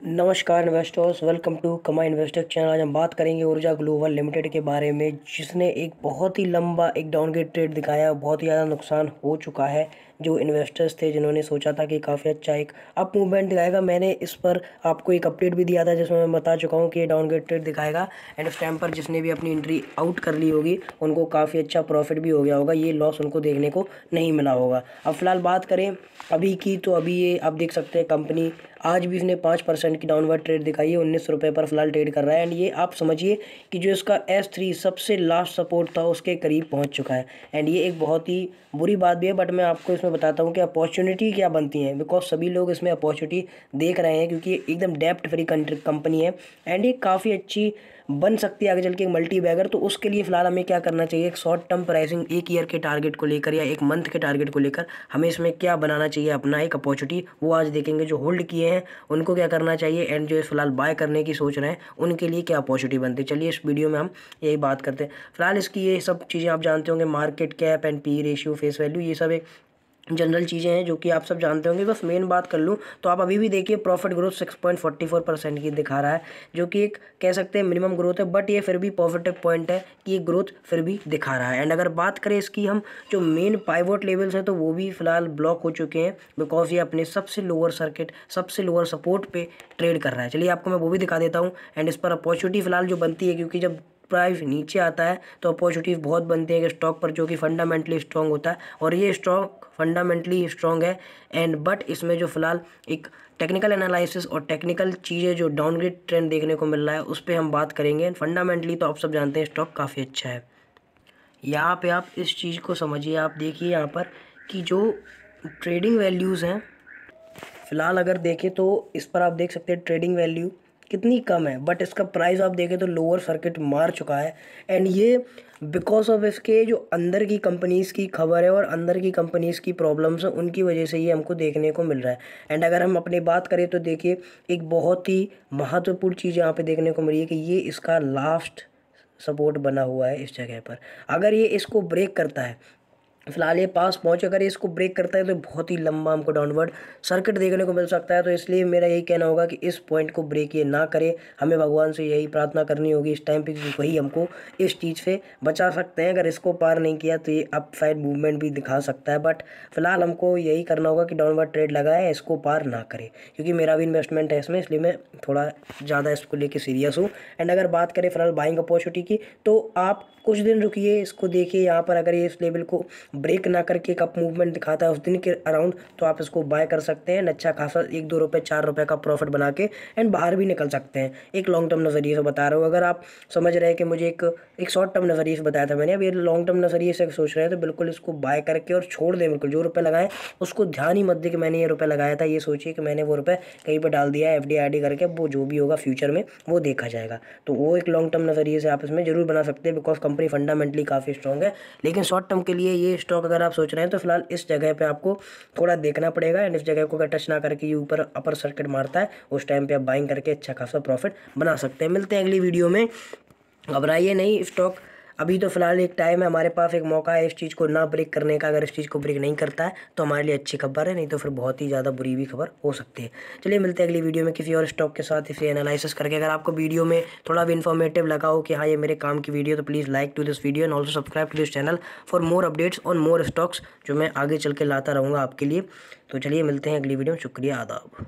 नमस्कार investors welcome to कमा investor channel आज हम बात करेंगे ऊर्जा ग्लोबल लिमिटेड के बारे में, जिसने एक बहुत ही लंबा, एक डाउनग्रेड ट्रेड दिखाया, बहुत ही ज़्यादा नुकसान हो चुका है, जो इन्वेस्टर्स थे, जिन्होंने सोचा था कि काफ़ी अच्छा एक अप मूवमेंट दिखाएगा। मैंने इस पर आपको एक अपडेट भी दिया था, जिसमें मैं बता चुका हूँ कि ये डाउनग्रेड ट्रेड दिखाएगा एंड उस टाइम पर जिसने भी अपनी एंट्री आउट कर ली होगी, उनको काफ़ी अच्छा प्रॉफिट भी हो गया होगा, ये लॉस उनको देखने को नहीं मिला होगा। अब फ़िलहाल बात करें अभी की तो अभी ये आप देख सकते हैं कंपनी आज भी इसने पाँच परसेंट की डाउनवर्ड ट्रेड दिखाई है, उन्नीस रुपये पर फ़िलहाल ट्रेड कर रहा है। एंड ये आप समझिए कि जो इसका एस थ्री सबसे लास्ट सपोर्ट था, उसके करीब पहुँच चुका है। एंड ये एक बहुत ही बुरी बात भी है बट मैं आपको इसमें बताता हूँ कि अपॉर्चुनिटी क्या बनती है। बिकॉज़ सभी लोग इसमें अपॉर्चुनिटी देख रहे हैं, क्योंकि एकदम डेप्ट फ्री कंपनी है। एंड ये काफ़ी अच्छी बन सकती है आगे चल के एक मल्टी बैगर तो उसके लिए फ़िलहाल हमें क्या करना चाहिए? एक शॉर्ट टर्म प्राइसिंग एक ईयर के टारगेट को लेकर या एक मंथ के टारगेट को लेकर हमें इसमें क्या बनाना चाहिए, अपना एक अपॉर्चुनिटी वो आज देखेंगे जो होल्ड किए हैं, उनको क्या करना चाहिए एंड जो फ़िलहाल बाय करने की सोच रहे हैं, उनके लिए क्या अपॉर्चुनिटी बनती है? चलिए इस वीडियो में हम यही बात करते हैं। फ़िलहाल इसकी ये सब चीज़ें आप जानते होंगे market cap and P ratio face value ये सब एक जनरल चीज़ें हैं जो कि आप सब जानते होंगे। बस मेन बात कर लूँ तो आप अभी भी देखिए profit growth six point forty four percent की दिखा रहा है, जो कि एक कह सकते हैं मिनिमम ग्रोथ है बट ये फिर भी पॉजिटिव पॉइंट है कि ये ग्रोथ फिर भी दिखा रहा है। एंड अगर बात करें इसकी हम जो मेन पाइवोट लेवल्स हैं तो वो भी फ़िलहाल ब्लॉक हो चुके हैं बिकॉज़ ये अपने सबसे लोअर सर्किट सबसे लोअर सपोर्ट पर ट्रेड कर रहा है। चलिए आपको मैं वो भी दिखा देता हूँ एंड इस पर अपॉर्चुनिटी फ़िलहाल जो बनती है, क्योंकि जब प्राइस नीचे आता है तो अपॉर्चुनिटीज़ बहुत बनती है कि स्टॉक पर जो कि फंडामेंटली स्ट्रॉन्ग होता है। और ये स्टॉक फंडामेंटली स्ट्रॉन्ग है एंड बट इसमें जो फ़िलहाल एक टेक्निकल एनालिसिस और टेक्निकल चीज़ें जो डाउनग्रेड ट्रेंड देखने को मिल रहा है, उस पर हम बात करेंगे। फंडामेंटली तो आप सब जानते हैं स्टॉक काफ़ी अच्छा है। यहाँ पे आप इस चीज़ को समझिए, आप देखिए यहाँ पर कि जो ट्रेडिंग वैल्यूज़ हैं, फ़िलहाल अगर देखें तो इस पर आप देख सकते हैं ट्रेडिंग वैल्यू कितनी कम है बट इसका प्राइस आप देखें तो लोअर सर्किट मार चुका है। एंड ये बिकॉज़ ऑफ़ इसके जो अंदर की कंपनीज़ की खबर है और अंदर की कंपनीज़ की प्रॉब्लम्स हैं, उनकी वजह से ये हमको देखने को मिल रहा है। एंड अगर हम अपनी बात करें तो देखिए, एक बहुत ही महत्वपूर्ण चीज़ यहाँ पे देखने को मिल रही है कि ये इसका लास्ट सपोर्ट बना हुआ है इस जगह पर। अगर ये इसको ब्रेक करता है फ़िलहाल ये पास पहुँच, अगर इसको ब्रेक करता है तो बहुत ही लंबा हमको डाउनवर्ड सर्किट देखने को मिल सकता है। तो इसलिए मेरा यही कहना होगा कि इस पॉइंट को ब्रेक ये ना करे। हमें भगवान से यही प्रार्थना करनी होगी इस टाइम पे कि वही हमको इस चीज़ से बचा सकते हैं। अगर इसको पार नहीं किया तो ये अप साइड मूवमेंट भी दिखा सकता है। बट फ़िलहाल हमको यही करना होगा कि डाउनवर्ड ट्रेड लगाए, इसको पार ना करे। क्योंकि मेरा भी इन्वेस्टमेंट है इसमें, इसलिए मैं थोड़ा ज़्यादा इसको लेकर सीरियस हूँ। एंड अगर बात करें फ़िलहाल बाइंग अपॉर्चुनिटी की तो आप कुछ दिन रुकिए, इसको देखिए। यहाँ पर अगर ये इस लेवल को ब्रेक ना करके एक अप मूवमेंट दिखाता है उस दिन के अराउंड तो आप इसको बाय कर सकते हैं। अच्छा खासा एक दो रुपये चार रुपये का प्रॉफिट बना के एंड बाहर भी निकल सकते हैं। एक लॉन्ग टर्म नज़रिए से बता रहा हूँ। अगर आप समझ रहे हैं कि मुझे एक एक शॉर्ट टर्म नज़रिए से बताया था मैंने ये लॉन्ग टर्म नज़रिए से सोच रहे हैं तो बिल्कुल इसको बाय करके और छोड़ दें, बिल्कुल जो रुपये लगाएँ, उसको ध्यान ही मत दे कि मैंने ये रुपये लगाया था। ये सोचिए कि मैंने वो रुपये कहीं पर डाल दिया है एफ़ करके वो जो भी होगा फ्यूचर में, वो देखा जाएगा। तो वो एक लॉन्ग टर्म नज़रिए से आप इसमें ज़रूर बना सकते हैं बिकॉज़ कंपनी फंडामेंटली काफ़ी स्ट्रॉन्ग है। लेकिन शॉर्ट टर्म के लिए ये स्टॉक अगर आप सोच रहे हैं तो फ़िलहाल इस जगह पे आपको थोड़ा देखना पड़ेगा एंड इस जगह को अगर टच ना करके ये ऊपर अपर सर्किट मारता है, उस टाइम पे आप बाइंग करके अच्छा खासा प्रॉफिट बना सकते हैं। मिलते हैं अगली वीडियो में। घबराइए नहीं, स्टॉक अभी तो फ़िलहाल एक टाइम है, हमारे पास एक मौका है इस चीज़ को ना ब्रेक करने का। अगर इस चीज़ को ब्रेक नहीं करता है तो हमारे लिए अच्छी खबर है, नहीं तो फिर बहुत ही ज़्यादा बुरी भी खबर हो सकती है। चलिए, मिलते हैं अगली वीडियो में किसी और स्टॉक के साथ इसे एनालिसिस करके। अगर आपको वीडियो में थोड़ा भी इन्फॉर्मेटिव लगा हो कि हाँ ये मेरे काम की वीडियो तो please like to this video and also subscribe to this channel for more updates on more stocks जो मैं आगे चल के लाता रहूँगा आपके लिए। तो चलिए, मिलते हैं अगली वीडियो में। शुक्रिया, आदाब।